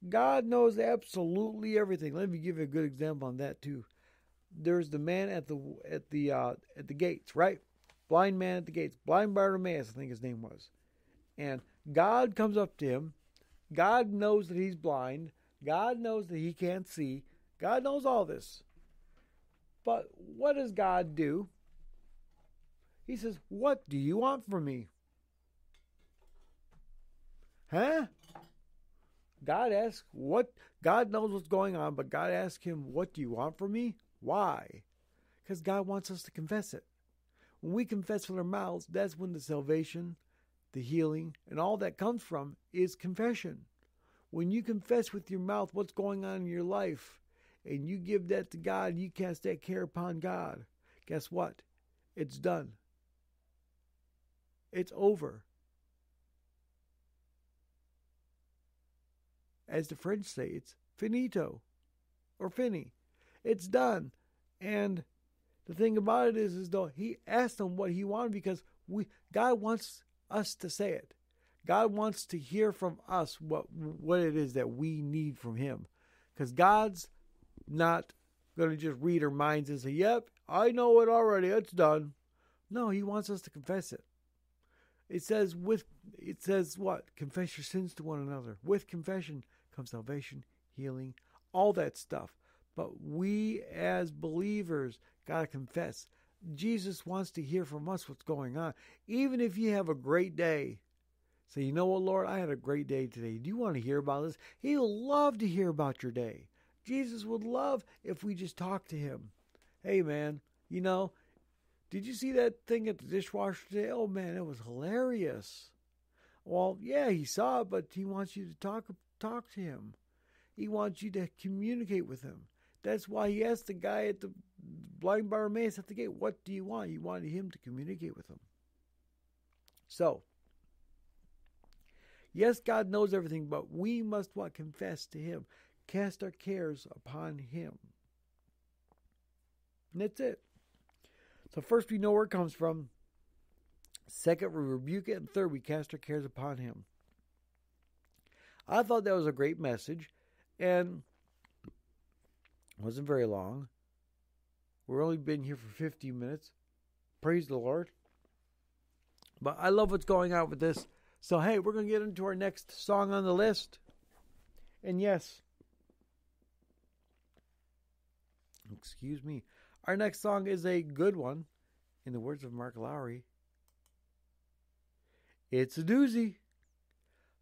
God knows absolutely everything. Let me give you a good example on that, too. There's the man at the at the uh, at the gates, right? Blind man at the gates, blind Bartimaeus, I think his name was. And God comes up to him. God knows that he's blind. God knows that he can't see. God knows all this. But what does God do? He says, What do you want from me? Huh? God asks, What? God knows what's going on, but God asks him, What do you want from me? Why? Because God wants us to confess it. When we confess with our mouths, that's when the salvation, the healing, and all that comes from is confession. When you confess with your mouth what's going on in your life and you give that to God, you cast that care upon God, guess what? It's done. It's over. As the French say, it's finito or fini. It's done. And the thing about it is, is though he asked him what he wanted because we God wants us to say it. God wants to hear from us what what it is that we need from Him, because God's not going to just read our minds and say, "Yep, I know it already. It's done." No, He wants us to confess it. It says with it says what? Confess your sins to one another. With confession comes salvation, healing, all that stuff. But we as believers got to confess. Jesus wants to hear from us what's going on. Even if you have a great day, say, you know what, Lord, I had a great day today. Do you want to hear about this? He'll love to hear about your day. Jesus would love if we just talk to him. Hey, man, you know, did you see that thing at the dishwasher today? Oh, man, it was hilarious. Well, yeah, he saw it, but he wants you to talk talk to him. He wants you to communicate with him. That's why he asked the guy at the blind Bartimaeus at the gate, What do you want? He wanted him to communicate with him. So, yes, God knows everything, but we must what? Confess to him, cast our cares upon him. And that's it. So, first, we know where it comes from. Second, we rebuke it. And third, we cast our cares upon him. I thought that was a great message. And wasn't very long. We've only been here for 15 minutes. Praise the Lord. But I love what's going on with this. So, hey, we're going to get into our next song on the list. And yes, excuse me, our next song is a good one, in the words of Mark Lowry. It's a doozy.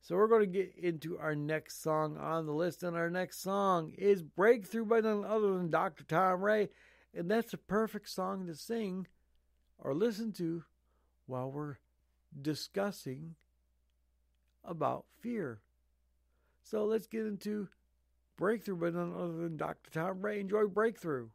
So we're going to get into our next song on the list, and our next song is Breakthrough by none other than Dr. Tom Ray. And that's a perfect song to sing or listen to while we're discussing about fear. So let's get into Breakthrough by none other than Dr. Tom Ray. Enjoy Breakthrough.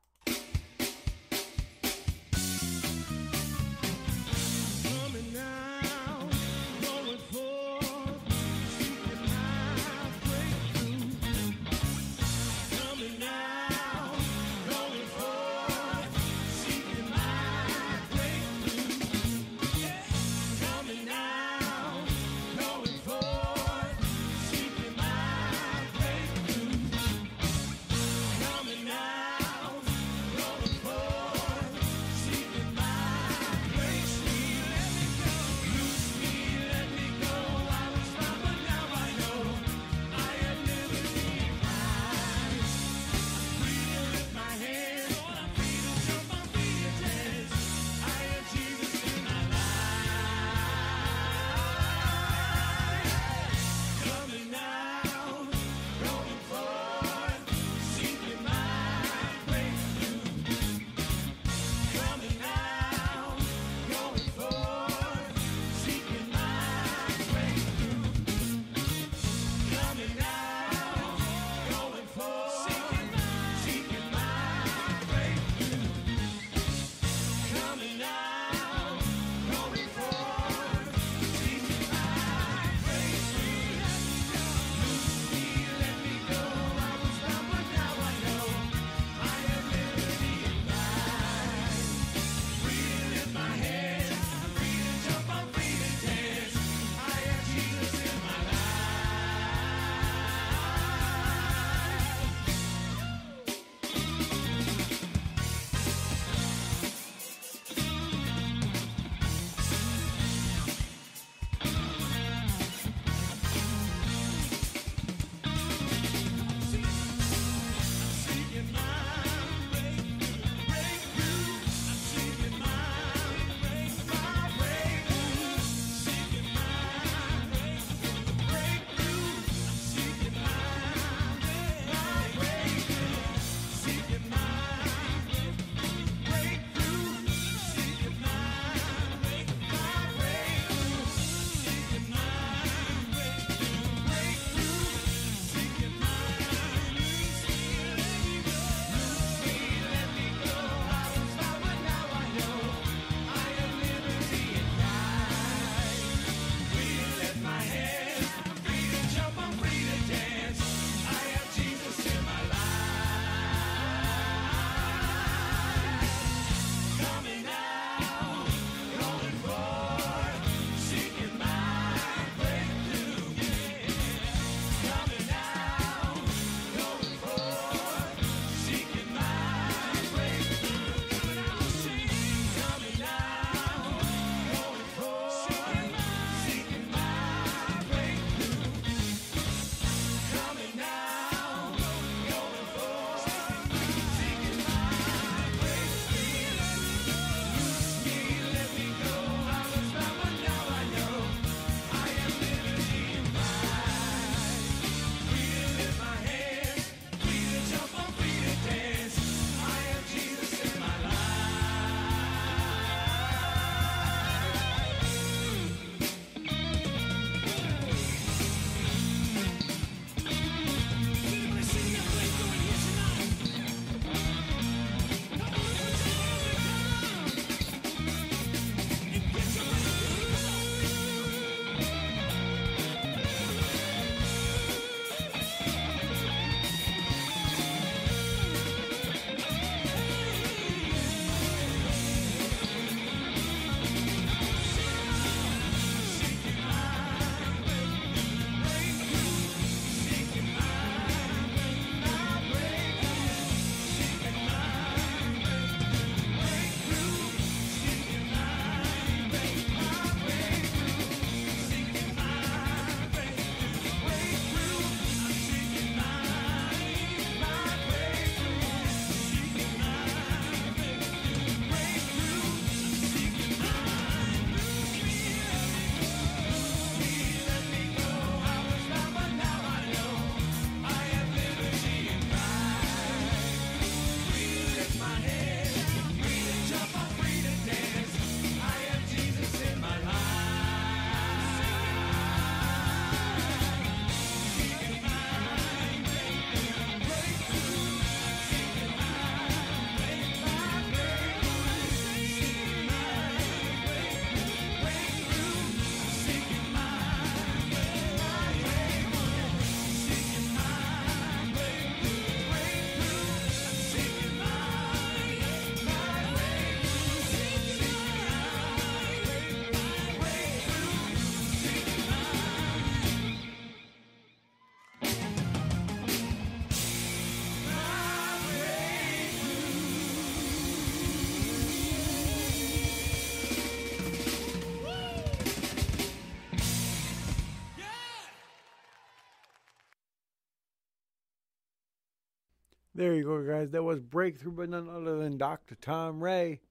There you go, guys. That was Breakthrough by none other than Dr. Tom Ray,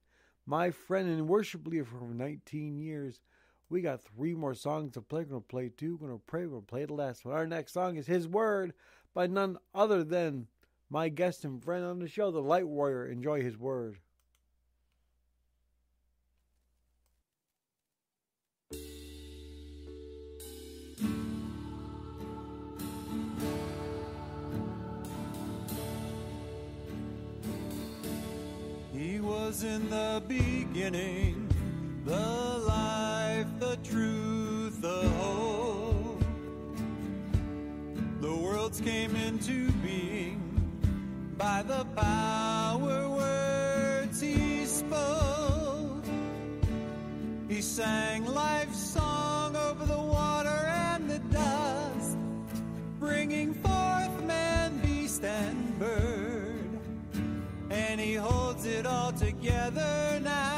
my friend and worship leader for 19 years. We got three more songs to play. We're going to play two. We're going to pray. We're going to play the last one. Our next song is His Word by none other than my guest and friend on the show, the Light Warrior. Enjoy His Word. Was in the beginning, the life, the truth, the hope. The worlds came into being by the power words he spoke. He sang life's song together now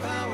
power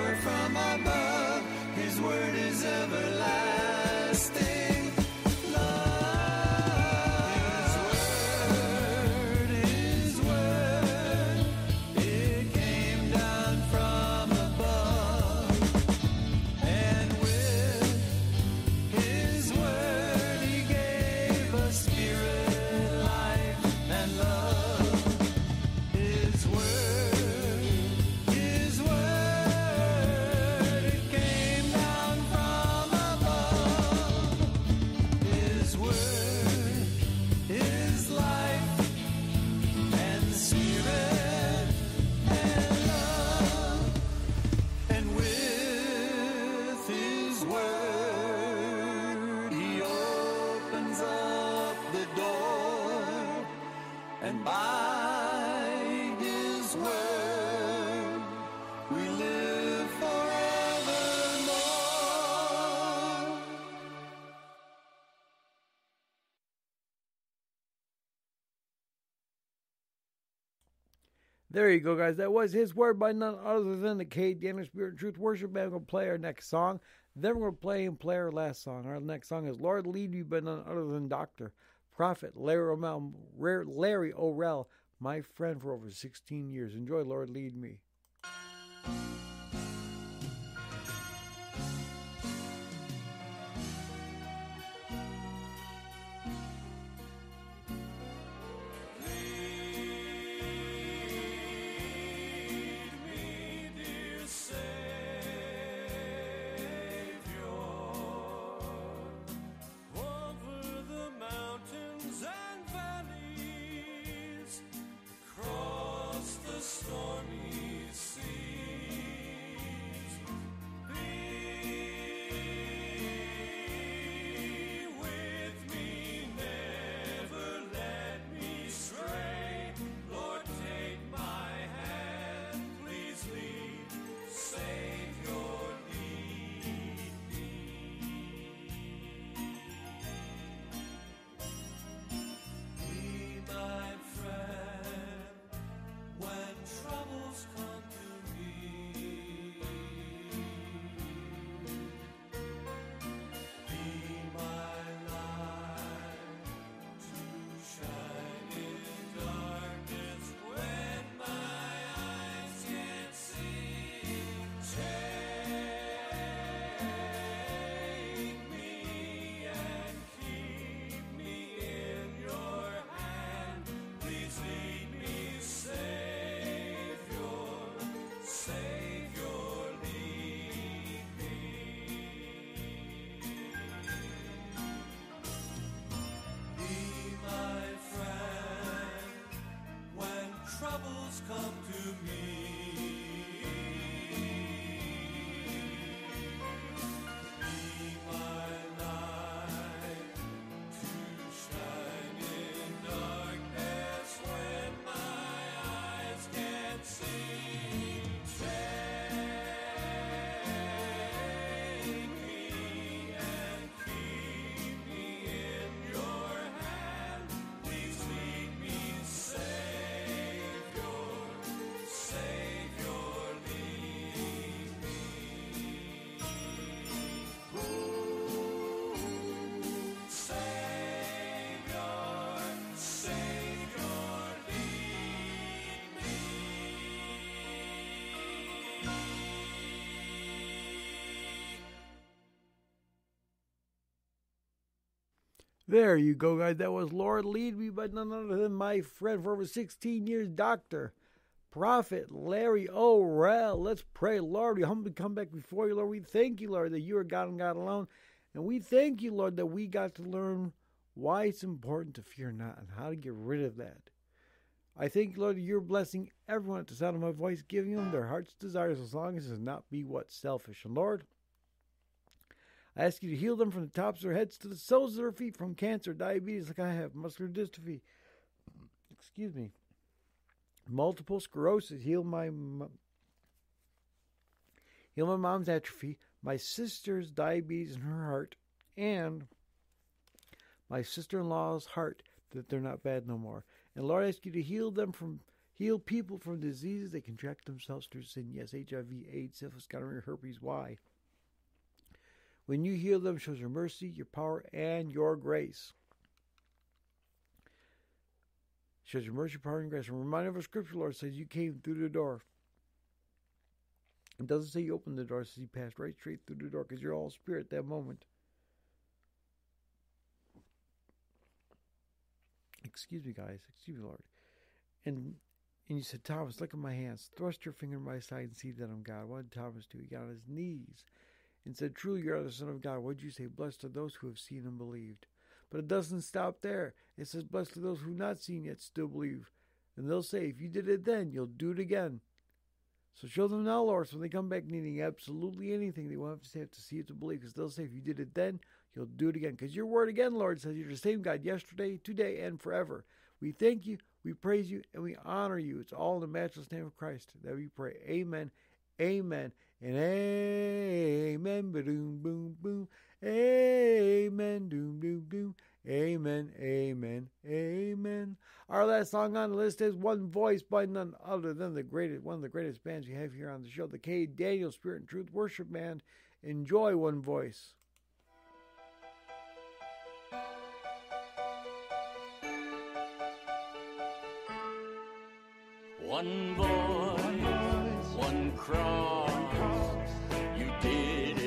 There you go, guys. That was his word by none other than the K. Daniel Spirit and Truth Worship Band. We're going to play our next song. Then we're going to play and play our last song. Our next song is Lord Lead You by none other than Dr. Prophet Larry Larry O'Rell my friend for over 16 years. Enjoy, Lord, lead me. There you go, guys. That was Lord Lead Me by none other than my friend for over 16 years, Dr. Prophet Larry O'Rell. Let's pray. Lord, we humbly come back before you, Lord. We thank you, Lord, that you are God and God alone. And we thank you, Lord, that we got to learn why it's important to fear not and how to get rid of that. I thank you, Lord, that you're blessing everyone at the sound of my voice, giving them their heart's desires as long as it not be what selfish. And Lord, I ask you to heal them from the tops of their heads to the soles of their feet from cancer, diabetes, like I have, muscular dystrophy. Excuse me. Multiple sclerosis. Heal my heal my mom's atrophy, my sister's diabetes in her heart, and my sister-in-law's heart that they're not bad no more. And Lord, I ask you to heal them from heal people from diseases they contract themselves through sin. Yes, HIV, AIDS, syphilis, gonorrhea, herpes. Why? When you heal them, shows your mercy, your power, and your grace. Shows your mercy, power, and grace. And remind of a scripture, Lord, says you came through the door. It doesn't say you opened the door, it says you passed right straight through the door because you're all spirit at that moment. Excuse me, guys. Excuse me, Lord. And and you said, Thomas, look at my hands. Thrust your finger in my side and see that I'm God. What did Thomas do? He got on his knees and said, Truly, you are the Son of God. What did you say? Blessed are those who have seen and believed. But it doesn't stop there. It says, Blessed are those who have not seen yet still believe. And they'll say, If you did it then, you'll do it again. So show them now, Lord, so when they come back needing absolutely anything, they won't have to, have to see it to believe. Because they'll say, If you did it then, you'll do it again. Because your word again, Lord, says you're the same God yesterday, today, and forever. We thank you, we praise you, and we honor you. It's all in the matchless name of Christ that we pray. Amen, amen, and amen. Ba-doom, boom, boom. Amen, doom, doom, doom. Amen, amen, amen. Our last song on the list is One Voice by none other than the greatest, one of the greatest bands we have here on the show, the K. Daniel Spirit and Truth Worship Band. Enjoy One Voice. One voice, one cross. You did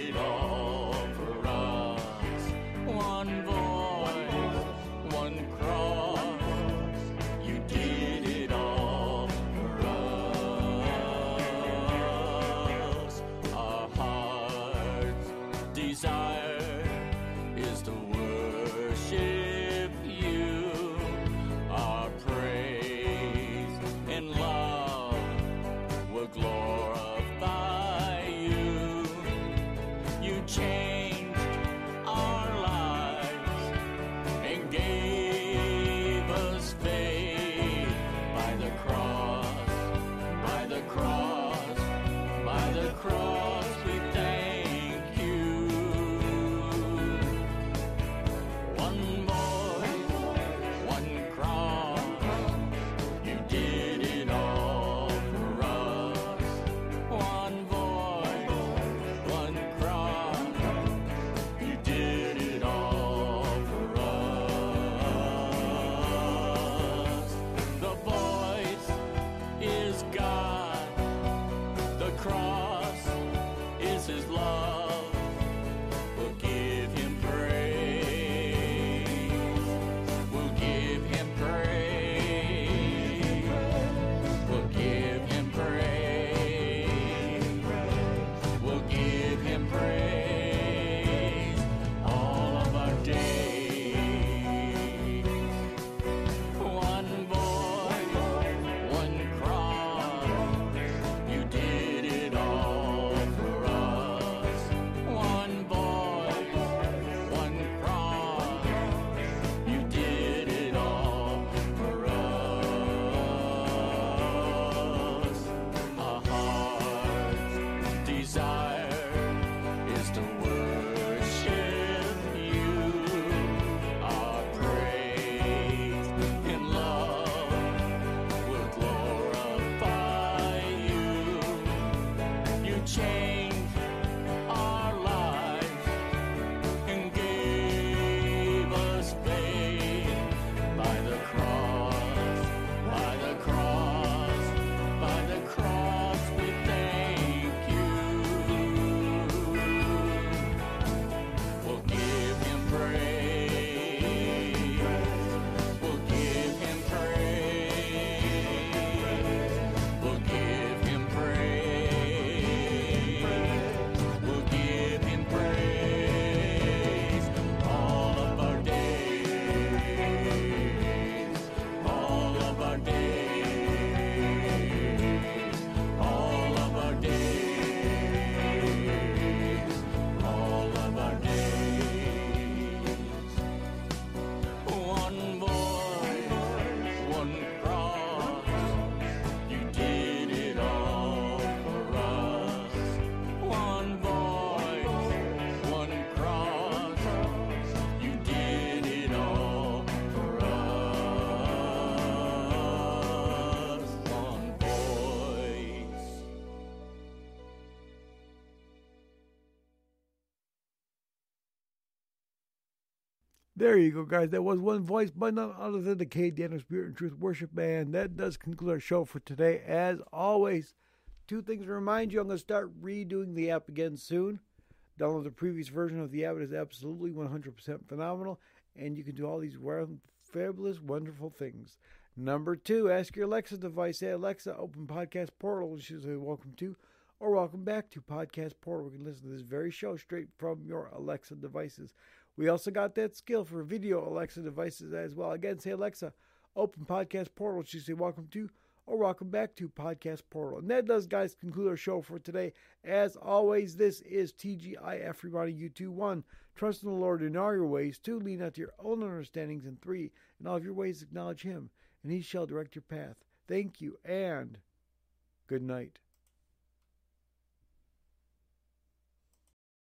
There you go, guys. That was one voice by none other than the K. Daniel Spirit and Truth Worship Band. That does conclude our show for today. As always, two things to remind you I'm going to start redoing the app again soon. Download the previous version of the app. It is absolutely 100% phenomenal, and you can do all these fabulous, wonderful things. Number two, ask your Alexa device, say, Alexa, open Podcast Portal, and she'll say, Welcome to or welcome back to Podcast Portal. We can listen to this very show straight from your Alexa devices. We also got that skill for video Alexa devices as well. Again, say Alexa, open Podcast Portal. She say welcome to or welcome back to Podcast Portal. And that does, guys, conclude our show for today. As always, this is TGIF reminding you to one, trust in the Lord in all your ways, two, lean out to your own understandings, and three, in all of your ways acknowledge Him, and He shall direct your path. Thank you, and good night.